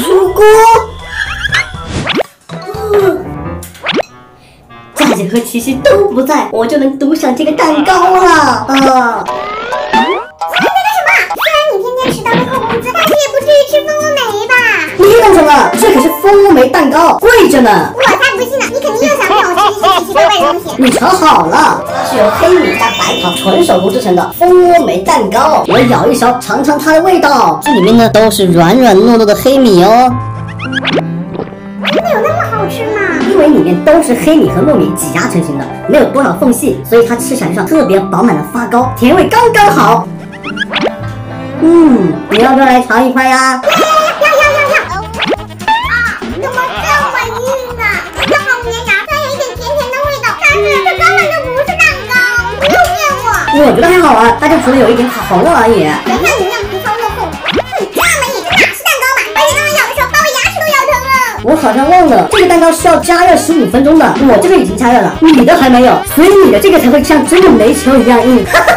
出锅。佳姐和琪琪都不在，我就能独享这个蛋糕了。啊！你在干什么，这可是蜂窝煤蛋糕，贵着呢。我才不信呢，你肯定又想你瞧好了，它是由黑米加白糖纯手工制成的蜂窝煤蛋糕。我舀一勺尝尝它的味道，这里面呢都是软软糯糯的黑米哦。真的有那么好吃吗？因为里面都是黑米和糯米挤压成型的，没有多少缝隙，所以它吃起来上特别饱满的发糕，甜味刚刚好。嗯，你要不要来尝一块呀？我觉得还好啊，它就只是有一点烤红了而已。别看你那样皮糙肉厚，哼，这么硬，哪是蛋糕嘛？而且刚刚咬的时候把我牙齿都咬疼了。我好像忘了，这个蛋糕需要加热十五分钟的，我这个已经加热了，你的还没有，所以你的这个才会像真的煤球一样硬。哈哈。